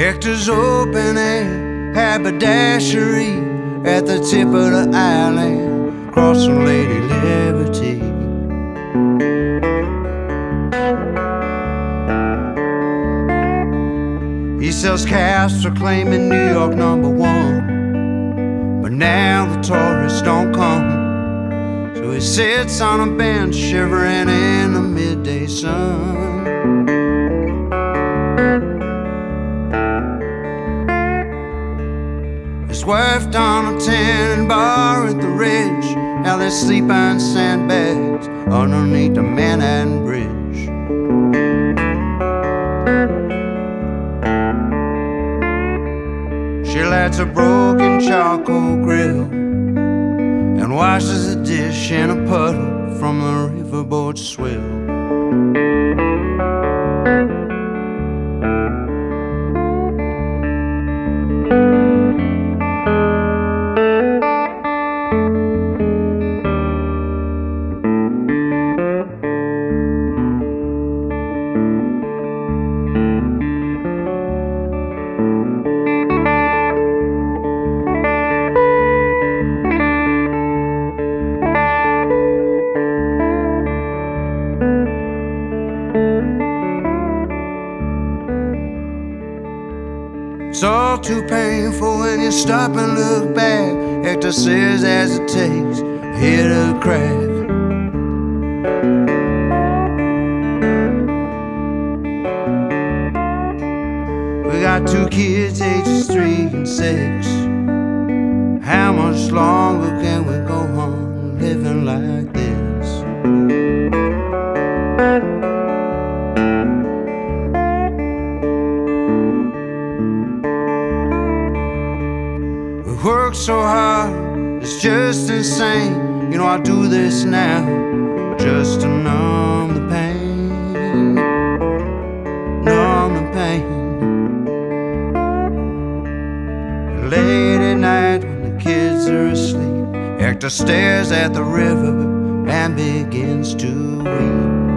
Hector's open air haberdashery at the tip of the island, crossing Lady Liberty. He sells casts proclaiming New York number one. But now the tourists don't come. So he sits on a bench shivering in the Wife down a tin bar at the ridge. Now they sleep on sandbags underneath the Manhattan Bridge. She lights a broken charcoal grill and washes a dish in a puddle from the riverboat swill. It's all too painful when you stop and look back. Hector says as it takes, hit a crack. We got two kids, ages three and six. How much longer can we go on living like this? Work so hard, it's just insane. You know, I do this now just to numb the pain. Numb the pain. Late at night when the kids are asleep, Hector stares at the river and begins to weep.